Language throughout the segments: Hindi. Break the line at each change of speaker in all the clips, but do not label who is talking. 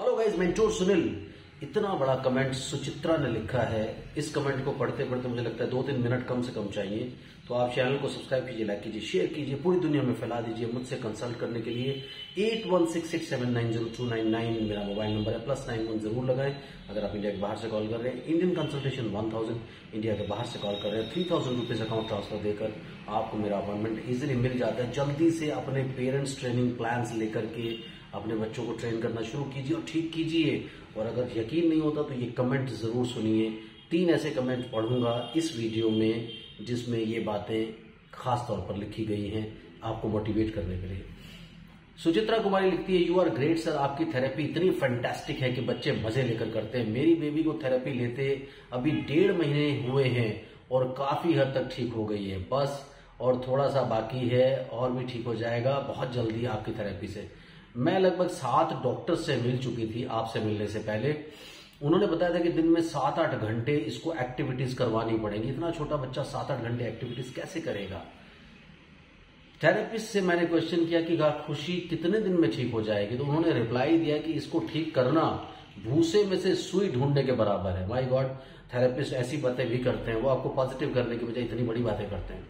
Hello guys mentor Sunil. इतना बड़ा कमेंट सुचित्रा ने लिखा है। इस कमेंट को पढ़ते पढ़ते मुझे लगता है दो तीन मिनट कम से कम चाहिए। तो आप चैनल को सब्सक्राइब कीजिए लाइक कीजिए शेयर कीजिए, पूरी दुनिया में फैला दीजिए मुझसे कंसल्ट करने के लिए। Eight one six six seven nine zero two nine nine मेरा मोबाइल नंबर है प्लस नाइन वन ज़रूर लगाएँ। अगर आप इंडिया के बाहर से कॉल कर रहे हैं Indian consultation one thousand India के बाहर से कॉल कर रहे हैं three thousand rupees account transfer देकर आपको मेरा अपॉइंटमेंट इजिली मिल जाता है। जल्दी से अपने पेरेंट्स ट्रेनिंग प्लान लेकर के अपने बच्चों को ट्रेन करना शुरू कीजिए और ठीक कीजिए। और अगर यकीन नहीं होता तो ये कमेंट ज़रूर सुनिए। तीन ऐसे कमेंट पढ़ूँगा इस वीडियो में जिसमें ये बातें खास तौर पर लिखी गई हैं आपको मोटिवेट करने के लिए। सुचित्रा कुमारी लिखती है यू आर ग्रेट सर आपकी थेरेपी इतनी फैंटेस्टिक है कि बच्चे मज़े लेकर करते हैं। मेरी बेबी को थेरेपी लेते अभी डेढ़ महीने हुए हैं और काफ़ी हद तक ठीक हो गई है। बस, और थोड़ा सा बाकी है और भी ठीक हो जाएगा। बहुत जल्दी आपकी थेरेपी से। मैं लगभग सात डॉक्टर से मिल चुकी थी आपसे मिलने से पहले। उन्होंने बताया था कि दिन में सात आठ घंटे इसको एक्टिविटीज़ करवानी पड़ेगी। इतना छोटा बच्चा सात आठ घंटे एक्टिविटीज़ कैसे करेगा? थेरेपिस्ट से मैंने क्वेश्चन किया कि खुशी कितने दिन में ठीक हो जाएगी? तो उन्होंने रिप्लाई दिया कि, इसको ठीक करना भूसे में से सुई ढूँढने के बराबर है। माई गॉड थेरेपिस्ट ऐसी बातें भी करते हैं। वो आपको पॉजिटिव करने की बजाय इतनी बड़ी बातें करते हैं।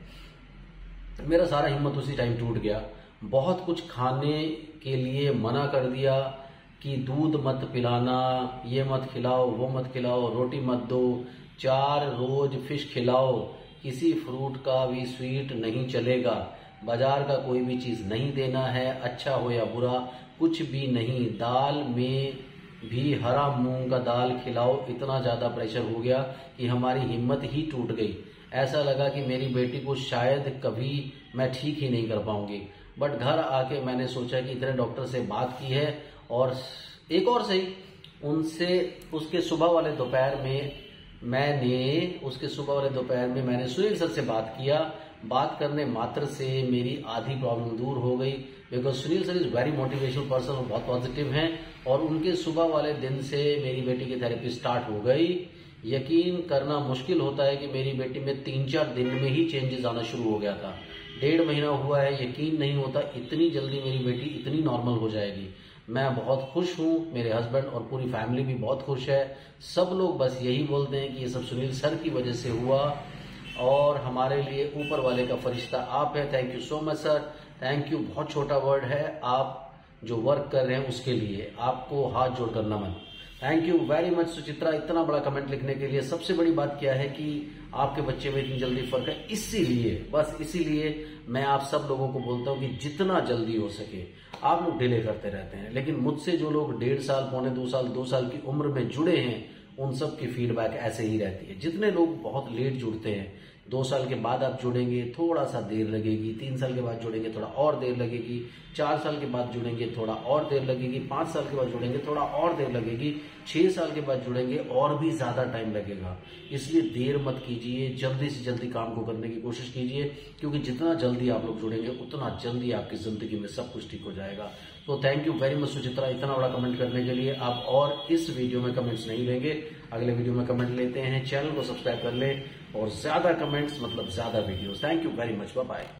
मेरा सारा हिम्मत उसी टाइम टूट गया। बहुत कुछ खाने के लिए मना कर दिया कि दूध मत पिलाना, ये मत खिलाओ, वो मत खिलाओ, रोटी मत दो, चार रोज फ़िश खिलाओ, किसी फ्रूट का भी स्वीट नहीं चलेगा। बाज़ार का कोई भी चीज़ नहीं देना है अच्छा हो या बुरा, कुछ भी नहीं। दाल में भी हरा मूंग का दाल खिलाओ, इतना ज़्यादा प्रेशर हो गया कि हमारी हिम्मत ही टूट गई। ऐसा लगा कि मेरी बेटी को शायद कभी मैं ठीक ही नहीं कर पाऊँगी। बट घर आके मैंने सोचा कि इतने डॉक्टर से बात की है और एक और सही, उनसे, उसके सुबह वाले दोपहर में मैंने, उसके सुबह वाले दोपहर में मैंने सुनील सर से बात किया। बात करने मात्र से मेरी आधी प्रॉब्लम दूर हो गई because Sunil sir is very motivational person और बहुत पॉजिटिव हैं और उनके सुबह वाले दिन से मेरी बेटी की थेरेपी स्टार्ट हो गई। यकीन करना मुश्किल होता है कि मेरी बेटी में तीन चार दिन में ही चेंजेस आना शुरू हो गया था। डेढ़ महीना हुआ है, यकीन नहीं होता, इतनी जल्दी मेरी बेटी इतनी नॉर्मल हो जाएगी। मैं बहुत खुश हूँ, मेरे हस्बैंड और पूरी फैमिली भी बहुत खुश है। सब लोग बस यही बोलते हैं कि ये सब सुनील सर की वजह से हुआ और हमारे लिए ऊपर वाले का फरिश्ता आप है। Thank you so much sir thank you बहुत छोटा वर्ड है। आप जो वर्क कर रहे हैं उसके लिए आपको हाथ जोड़कर नमन। Thank you very much Suchitra इतना बड़ा कमेंट लिखने के लिए सबसे बड़ी बात क्या है कि आपके बच्चे में इतनी जल्दी फ़र्क है। इसीलिए, बस इसीलिए मैं आप सब लोगों को बोलता हूँ कि जितना जल्दी हो सके आप लोग डिले करते रहते हैं। लेकिन मुझसे जो लोग डेढ़ साल, पौने दो साल दो साल की उम्र में जुड़े हैं, उन सब की फीडबैक ऐसे ही रहती है। जितने लोग बहुत लेट जुड़ते हैं दो साल के बाद आप जुड़ेंगे, थोड़ा सा देर लगेगी। तीन साल के बाद जुड़ेंगे, थोड़ा और देर लगेगी। चार साल के बाद जुड़ेंगे, थोड़ा और देर लगेगी। पाँच साल के बाद जुड़ेंगे, थोड़ा और देर लगेगी। छह साल के बाद जुड़ेंगे, और भी ज़्यादा टाइम लगेगा। इसलिए देर मत कीजिए, जल्दी से जल्दी काम को करने की कोशिश कीजिए, क्योंकि जितना जल्दी आप लोग जुड़ेंगे, उतना जल्दी आपकी ज़िंदगी में सब कुछ ठीक हो जाएगा। तो thank you very much Suchitra, इतना बड़ा कमेंट करने के लिए। आप और इस वीडियो में कमेंट्स नहीं लेंगे। अगले वीडियो में कमेंट लेते हैं। चैनल को सब्सक्राइब कर ले और ज़्यादा कमेंट्स मतलब ज़्यादा videos thank you very much bye